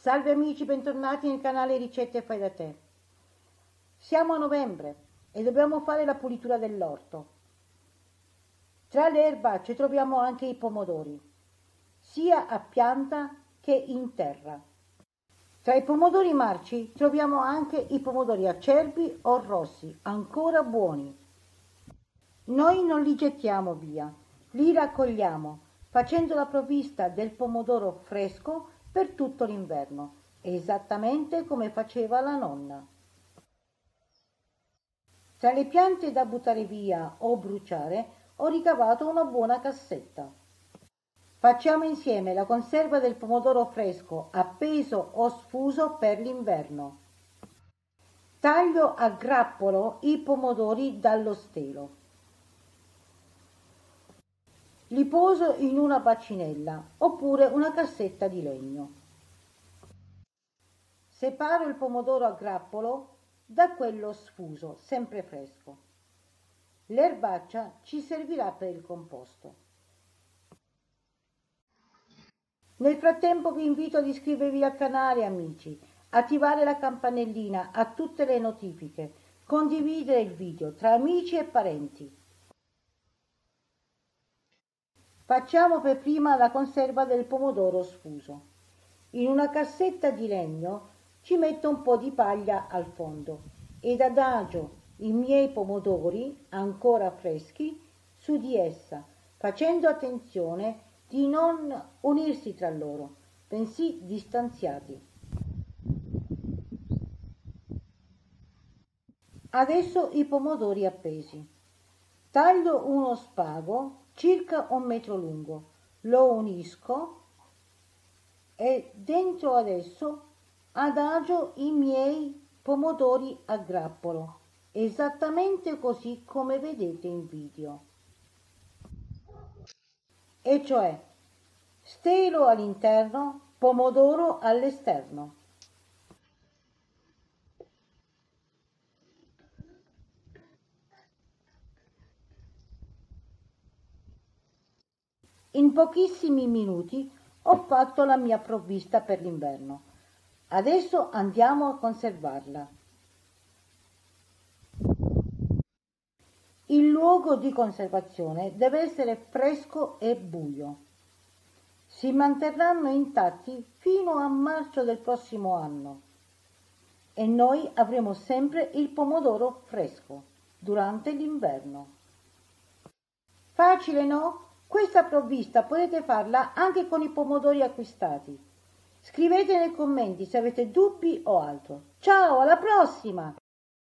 Salve amici, bentornati nel canale Ricette Fai da te. Siamo a novembre e dobbiamo fare la pulitura dell'orto. Tra le erbacce troviamo anche i pomodori, sia a pianta che in terra. Tra i pomodori marci troviamo anche i pomodori acerbi o rossi, ancora buoni. Noi non li gettiamo via, li raccogliamo facendo la provvista del pomodoro fresco per tutto l'inverno, esattamente come faceva la nonna. Tra le piante da buttare via o bruciare ho ricavato una buona cassetta. Facciamo insieme la conserva del pomodoro fresco appeso o sfuso per l'inverno. Taglio a grappolo i pomodori dallo stelo. Li poso in una bacinella oppure una cassetta di legno. Separo il pomodoro a grappolo da quello sfuso, sempre fresco. L'erbaccia ci servirà per il composto. Nel frattempo vi invito ad iscrivervi al canale amici, attivare la campanellina a tutte le notifiche, condividere il video tra amici e parenti. Facciamo per prima la conserva del pomodoro sfuso. In una cassetta di legno ci metto un po' di paglia al fondo ed adagio i miei pomodori ancora freschi su di essa, facendo attenzione di non unirsi tra loro, bensì distanziati. Adesso i pomodori appesi. Taglio uno spago circa un metro lungo, lo unisco e dentro adesso adagio i miei pomodori a grappolo, esattamente così come vedete in video. E cioè stelo all'interno, pomodoro all'esterno. In pochissimi minuti ho fatto la mia provvista per l'inverno. Adesso andiamo a conservarla. Il luogo di conservazione deve essere fresco e buio. Si manterranno intatti fino a marzo del prossimo anno e noi avremo sempre il pomodoro fresco durante l'inverno. Facile no? Questa provvista potete farla anche con i pomodori acquistati. Scrivete nei commenti se avete dubbi o altro. Ciao, alla prossima!